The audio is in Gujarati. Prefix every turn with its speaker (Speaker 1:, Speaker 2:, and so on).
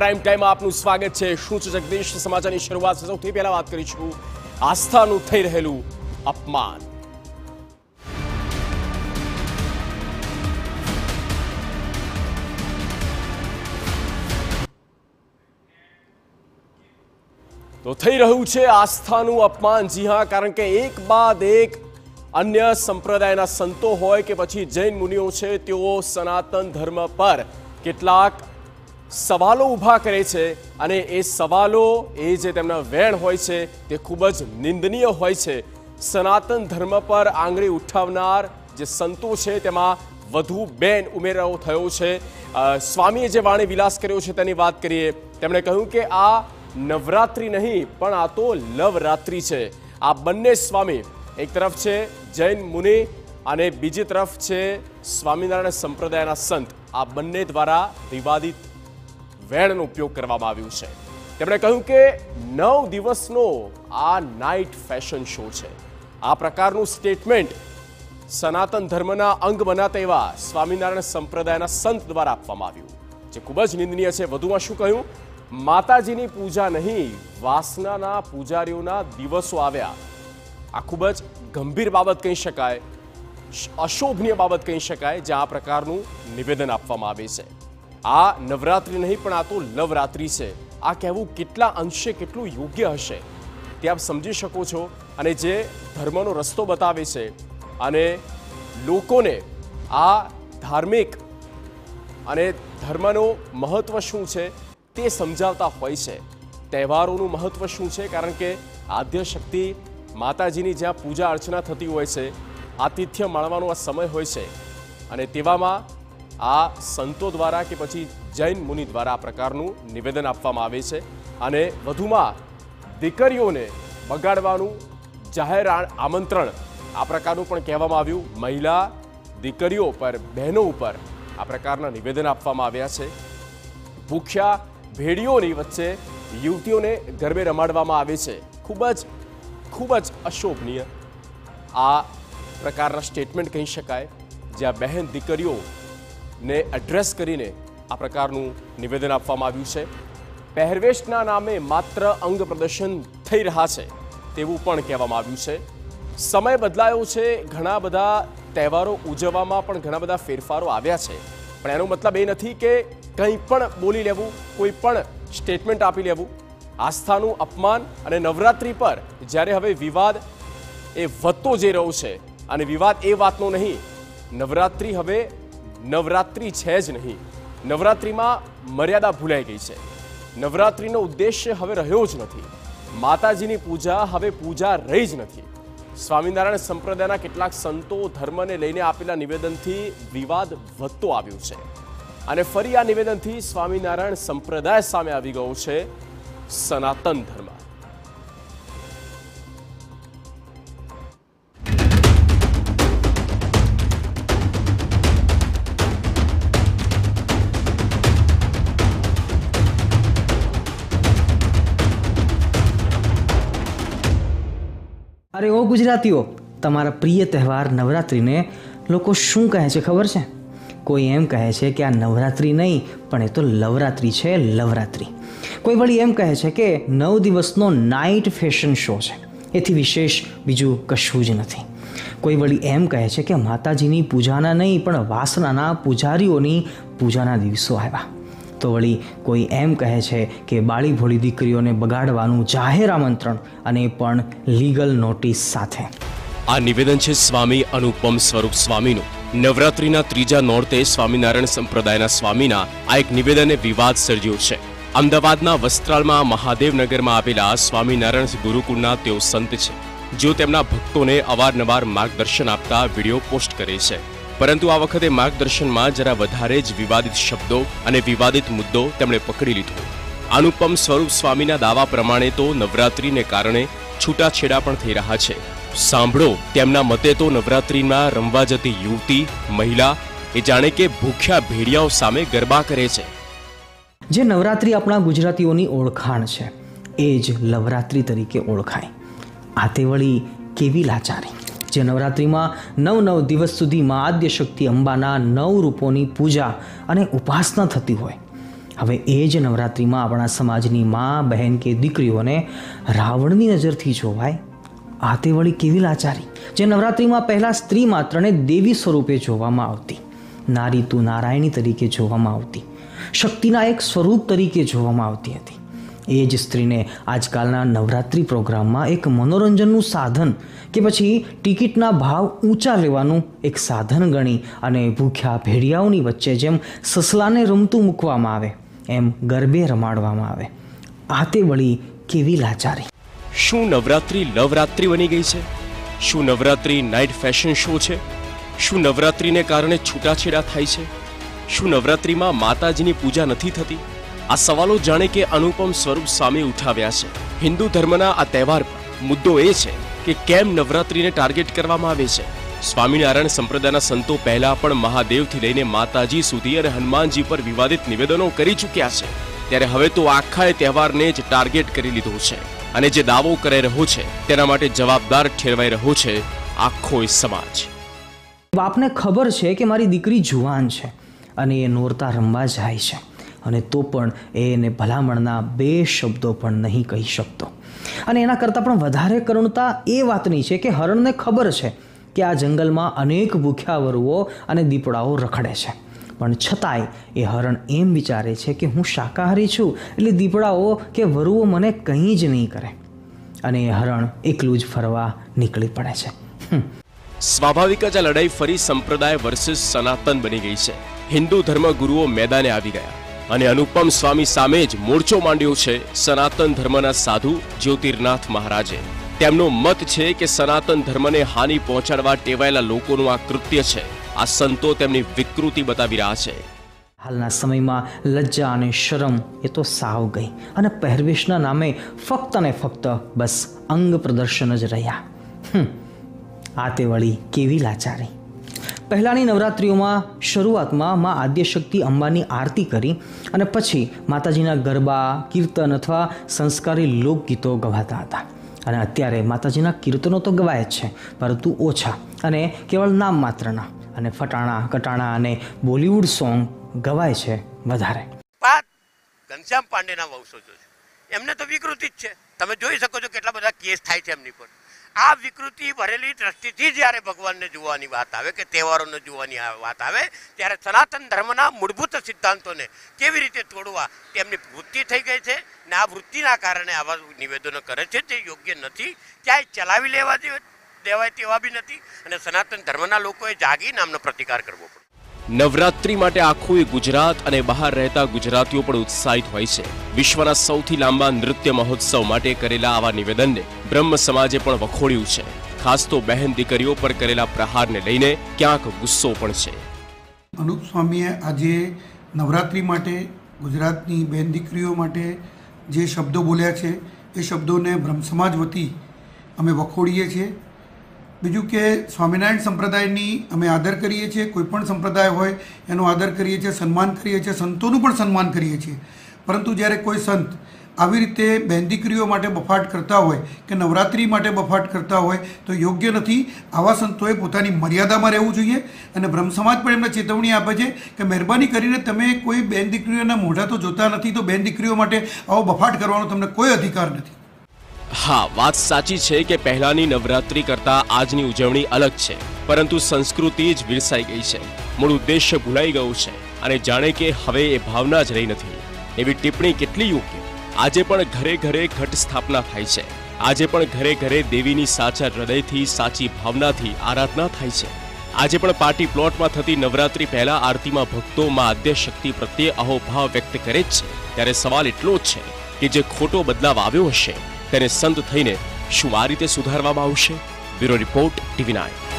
Speaker 1: પ્રાઇમ ટાઈમ આપનું સ્વાગત છે. શું છે જગદીશ? સમાચારની શરૂઆત સૌથી પહેલા વાત કરીશું આસ્થાનું થઈ રહેલું અપમાન. તો થઈ રહ્યું છે આસ્થાનું અપમાન. જી હા, કારણ કે એક બાદ એક અન્ય સંપ્રદાયના સંતો હોય કે પછી જૈન મુનિઓ છે, તેઓ સનાતન ધર્મ પર કેટલાક સવાલો ઊભા કરે છે અને એ સવાલો, એ જે તેમના વેણ હોય છે, તે ખૂબ જ નિંદનીય હોય છે. સનાતન ધર્મ પર આંગળી ઉઠાવનાર જે સંતો છે, તેમાં વધુ બેન ઉમેરો થયો છે. સ્વામીએ જે વાણી વિલાસ કર્યો છે, તેની વાત કરીએ. તેમણે કહ્યું કે આ નવરાત્રિ નહીં, પણ આ તો લવરાત્રિ છે. આ બંને સ્વામી, એક તરફ છે જૈન મુનિ અને બીજી તરફ છે સ્વામિનારાયણ સંપ્રદાયના સંત. આ બંને દ્વારા વિવાદિત વેણનો ઉપયોગ કરવામાં આવ્યું છે. તેમણે કહ્યું કે નવ દિવસનો આ નાઇટ ફેશન શો છે. આ પ્રકારનું સ્ટેટમેન્ટ સનાતન ધર્મના અંગ બનાતા એવા સ્વામિનારાયણ સંપ્રદાયના સંત દ્વારા આપવામાં આવ્યું, જે ખૂબ જ નિંદનીય છે. વધુમાં શું કહ્યું? માતાજીની પૂજા નહીં, વાસનાના પૂજારીઓના દિવસો આવ્યા. આ ખૂબ જ ગંભીર બાબત કહી શકાય, અશોભનીય બાબત કહી શકાય, જે આ પ્રકારનું નિવેદન આપવામાં આવે છે. આ નવરાત્રિ નહીં, પણ આ તો લવરાત્રિ છે. આ કહેવું કેટલા અંશે કેટલું યોગ્ય હશે, તે આપ સમજી શકો છો. અને જે ધર્મનો રસ્તો બતાવે છે અને લોકોને આ ધાર્મિક અને ધર્મનું મહત્ત્વ શું છે, તે સમજાવતા હોય છે. તહેવારોનું મહત્ત્વ શું છે, કારણ કે આદ્ય શક્તિ માતાજીની જ્યાં પૂજા અર્ચના થતી હોય છે, આતિથ્ય માણવાનો આ સમય હોય છે. અને તેવામાં આ સંતો દ્વારા કે પછી જૈન મુનિ દ્વારા આ પ્રકારનું નિવેદન આપવામાં આવે છે અને વધુમાં દીકરીઓને બગાડવાનું જાહેર આમંત્રણ આ પ્રકારનું પણ કહેવામાં આવ્યું. મહિલા દીકરીઓ પર, બહેનો ઉપર આ પ્રકારના નિવેદન આપવામાં આવ્યા છે. ભૂખ્યા ભેડીઓની વચ્ચે યુવતીઓને ગરબે રમાડવામાં આવે છે. ખૂબ જ ખૂબ જ અશોભનીય આ પ્રકારના સ્ટેટમેન્ટ કહી શકાય. જ્યાં બહેન દીકરીઓને એડ્રેસ કરીને આ પ્રકારનું નિવેદન આપવામાં આવ્યું છે. પહેરવેશના નામે માત્ર અંગ પ્રદર્શન થઈ રહ્યા છે તેવું પણ કહેવામાં આવ્યું છે. સમય બદલાયો છે, ઘણા બધા તહેવારો ઉજવવામાં પણ ઘણા બધા ફેરફારો આવ્યા છે. પણ એનો મતલબ એ નથી કે કંઈ પણ બોલી લેવું, કોઈ પણ સ્ટેટમેન્ટ આપી લેવું. આસ્થાનું અપમાન અને નવરાત્રિ પર જ્યારે હવે વિવાદ એ વધતો જઈ રહ્યો છે અને વિવાદ એ વાતનો નહીં, નવરાત્રિ હવે નવરાત્રિ છે જ નહીં. નવરાત્રિમાં મર્યાદા ભૂલાઈ ગઈ છે. નવરાત્રિનો ઉદ્દેશ્ય હવે રહ્યો જ નથી. માતાજીની પૂજા હવે પૂજા રહી જ નથી. સ્વામિનારાયણ સંપ્રદાયના કેટલાક સંતો ધર્મને લઈને આપેલા નિવેદનથી વિવાદ વધતો આવ્યો છે. અને ફરી આ નિવેદનથી સ્વામિનારાયણ સંપ્રદાય સામે આવી ગયો છે. સનાતન ધર્મ.
Speaker 2: અરે ઓ ગુજરાતીઓ, તમારા પ્રિય તહેવાર નવરાત્રિને લોકો શું કહે છે ખબર છે? કોઈ એમ કહે છે કે આ નવરાત્રિ નહીં, પણ એ તો લવરાત્રિ છે, લવરાત્રિ. કોઈ વળી એમ કહે છે કે નવ દિવસનો નાઇટ ફેશન શો છે. એથી વિશેષ બીજું કશું જ નથી. કોઈ વળી એમ કહે છે કે માતાજીની પૂજાના નહીં, પણ વાસનાના પૂજારીઓની પૂજાના દિવસો આવ્યા. તો વળી કોઈ એમ કહે છે કે બાળી ભોળી દીકરીઓને બગાડવાનું જાહેર આમંત્રણ અને પણ લીગલ નોટિસ સાથે.
Speaker 1: આ નિવેદન છે સ્વામી અનુપમ સ્વરૂપ સ્વામીનું. નવરાત્રિના ત્રીજા નોરતે સ્વામિનારાયણ સંપ્રદાયના સ્વામીના આ એક નિવેદને વિવાદ સર્જ્યો છે. અમદાવાદના વસ્ત્રાલમાં મહાદેવનગરમાં આવેલા સ્વામિનારાયણ ગુરુકુળના તેઓ સંત છે, જેઓ તેમના ભક્તોને અવારનવાર માર્ગદર્શન આપતા વીડિયો પોસ્ટ કરે છે. પરંતુ આ વખતે માર્ગદર્શનમાં જરા વધારે જ વિવાદિત શબ્દો અને વિવાદિત મુદ્દો તેમણે પકડી લીધો. અનુપમ સ્વરૂપ સ્વામીના દાવા પ્રમાણે તો નવરાત્રિને કારણે છૂટાછેડા પણ થઈ રહ્યા છે. સાંભળો, તેમના મતે તો નવરાત્રિમાં રમવા જતી યુવતી, મહિલા, એ જાણે કે ભૂખ્યા ભેડિયાઓ સામે ગરબા કરે છે.
Speaker 2: જે નવરાત્રિ આપણા ગુજરાતીઓની ઓળખાણ છે, એ જ લવરાત્રિ તરીકે ઓળખાય. આ તે વળી કેવી લાચારી. જે નવરાત્રિમાં નવ નવ દિવસ સુધીમાં આદ્ય શક્તિ અંબાના નવ રૂપોની પૂજા અને ઉપાસના થતી હોય. હવે એ જ નવરાત્રિમાં આપણા સમાજની મા, બહેન કે દીકરીઓને રાવણની નજરથી જોવાય. આ તે વળી કેવી લાચારી? જે નવરાત્રિમાં પહેલાં સ્ત્રી માત્રને દેવી સ્વરૂપે જોવામાં આવતી. નારી તું નારાયણી તરીકે જોવામાં આવતી. શક્તિના એક સ્વરૂપ તરીકે જોવામાં આવતી હતી. એ જ સ્ત્રીને આજકાલના નવરાત્રિ પ્રોગ્રામમાં એક મનોરંજનનું સાધન કે પછી ટિકિટના ભાવ ઊંચા લેવાનું એક સાધન ગણી અને ભૂખ્યા ભેડિયાઓની વચ્ચે જેમ સસલાને રમતું મૂકવામાં આવે, એમ ગરબે રમાડવામાં આવે. આ તે વળી કેવી લાચારી.
Speaker 1: શું નવરાત્રિ લવરાત્રિ બની ગઈ છે? શું નવરાત્રિ નાઇટ ફેશન શો છે? શું નવરાત્રિને કારણે છૂટાછેડા થાય છે? શું નવરાત્રિમાં માતાજીની પૂજા નથી થતી? આ સવાલો જાણે કે અનુપમ સ્વરૂપ સામે ઉઠાવ્યા છે. હિન્દુ ધર્મના આ તહેવાર પર મુદ્દો એ છે કે કેમ નવરાત્રીને ટાર્ગેટ કરવામાં આવે છે. સ્વામિનારાયણ સંપ્રદાયના સંતો પહેલા પણ મહાદેવથી લઈને માતાજી સુધી અને હનુમાનજી પર વિવાદિત નિવેદનો કરી ચૂક્યા છે. ત્યારે હવે તો આખા એ તહેવારને જ ટાર્ગેટ કરી લીધો છે અને જે દાવો કરાઈ રહ્યો છે તેના માટે જવાબદાર ઠેરવાઈ રહ્યો છે આખો સમાજ.
Speaker 2: બાપને ખબર છે કે મારી દીકરી જુવાન છે અને એ નોરતા રમવા જાય છે. અને તો પણ એ એને ભલામણના બે શબ્દો પણ નહીં કહી શકતો. અને એના કરતાં પણ વધારે કરુણતા એ વાતની છે કે હરણને ખબર છે કે આ જંગલમાં અનેક ભૂખ્યા વરુઓ અને દીપડાઓ રખડે છે. પણ છતાંય એ હરણ એમ વિચારે છે કે હું શાકાહારી છું, એટલે દીપડાઓ કે વરુઓ મને કંઈ જ નહીં કરે. અને એ હરણ એકલું જ ફરવા નીકળી પડે છે.
Speaker 1: સ્વાભાવિક જ આ લડાઈ ફરી સંપ્રદાય વર્સિસ સનાતન બની ગઈ છે. હિન્દુ ધર્મ ગુરુઓ મેદાને આવી ગયા. અને અનુપમ સ્વામી સામે જ મોરચો માંડ્યો છે સનાતન ધર્મના સાધુ જ્યોતિર્નાથ મહારાજે. તેમનો મત છે કે સનાતન ધર્મને હાનિ પહોંચાડવા ટેવાયેલા લોકોનું આ કૃત્ય છે. આ સંતો તેમની વિકૃતિ બતાવી રહ્યા છે.
Speaker 2: હાલના સમયમાં લજ્જા અને શરમ એ તો સાવ ગઈ અને પહેરવેશના નામે ફક્ત ને ફક્ત બસ અંગ પ્રદર્શન જ રહ્યા. આ તે વળી કેવી લાચારી. પહેલાંની નવરાત્રિઓમાં શરૂઆતમાં મા આદ્યશક્તિ અંબાની આરતી કરી અને પછી માતાજીના ગરબા, કીર્તન અથવા સંસ્કારી લોકગીતો ગવાતા હતા. અને અત્યારે માતાજીના કીર્તનો તો ગવાય જ છે, પરંતુ ઓછા અને કેવળ નામ માત્રના અને ફટાણા, કટાણા અને બોલિવૂડ સોંગ ગવાય છે વધારે.
Speaker 3: ઘનશ્યામ પાંડેના વંશજો છે. એમને તો વિકૃતિ જ છે. તમે જોઈ શકો છો કેટલા બધા કેસ થાય છે એમની પર. આ વિકૃતિ ભરેલી દ્રષ્ટિથી જ્યારે ભગવાનને જોવાની વાત આવે કે તહેવારોને જોવાની વાત આવે, ત્યારે સનાતન ધર્મના મૂળભૂત સિદ્ધાંતોને કેવી રીતે તોડવા તેમની વૃત્તિ થઈ ગઈ છે ને આ વૃત્તિના કારણે આવા નિવેદનો કરે છે તે યોગ્ય નથી. ક્યાંય ચલાવી લેવા દેવાય તેવા બી નથી અને સનાતન ધર્મના લોકોએ જાગી નામનો પ્રતિકાર કરવો પડે.
Speaker 1: નવરાત્રી માટે આખું ગુજરાત અને બહાર રહેતા ગુજરાતીઓ પણ ઉત્સાહિત હોય છે. વિશ્વના સૌથી લાંબા નૃત્ય મહોત્સવ માટે કરેલા આવા નિવેદનને બ્રહ્મ સમાજે પણ વખોડ્યું છે. ખાસ તો બહેન દીકરીઓ પર કરેલા પ્રહારને લઈને ક્યાંક ગુસ્સો પણ છે.
Speaker 4: અનુપ સ્વામીએ આજે નવરાત્રિ માટે ગુજરાતની બહેન દીકરીઓ માટે જે શબ્દો બોલ્યા છે, એ શબ્દોને બ્રહ્મ સમાજ વતી અમે વખોડીએ છીએ. બીજું કે સ્વામિનારાયણ સંપ્રદાયની અમે આદર કરીએ છીએ, કોઈ પણ સંપ્રદાય હોય એનો આદર કરીએ છીએ, સન્માન કરીએ છીએ, સંતોનું પણ સન્માન કરીએ છીએ. પરંતુ જ્યારે કોઈ સંત આવી રીતે બેન દીકરીઓ માટે બફાટ કરતા હોય કે નવરાત્રિ માટે બફાટ કરતા હોય તો યોગ્ય નથી. આવા સંતોએ પોતાની મર્યાદામાં રહેવું જોઈએ અને બ્રહ્મ સમાજ પણ એમને ચેતવણી આપે છે કે મહેરબાની કરીને તમે કોઈ બેન દીકરીઓના મોઢા તો જોતા નથી તો બેન દીકરીઓ માટે આવો બફાટ કરવાનો તમને કોઈ અધિકાર નથી.
Speaker 1: હા, વાત સાચી છે કે પહેલાની નવરાત્રી કરતા આજની ઉજવણી અલગ છે, પરંતુ સંસ્કૃતિ જ વિરસાઈ ગઈ છે. મૂળ ઉદ્દેશ્ય ભૂલાઈ ગયું છે અને જાણે કે હવે એ ભાવના જ રહી નથી. એવી ટિપ્પણી કેટલી યોગ્ય? આજે પણ ઘરે ઘરે ઘટ સ્થાપના થાય છે. આજે પણ ઘરે ઘરે દેવીની સાચા હૃદયથી, સાચી ભાવનાથી આરાધના થાય છે. આજે પણ પાર્ટી પ્લોટમાં થતી નવરાત્રી પહેલા આરતીમાં ભક્તો માં આદ્ય શક્તિ પ્રત્યે અહોભાવ વ્યક્ત કરે જ છે. ત્યારે સવાલ એટલો જ છે કે જે ખોટો બદલાવ આવ્યો હશે તેને સંત થઈને શું આ રીતે સુધારવામાં આવશે? Bureau report TV nine.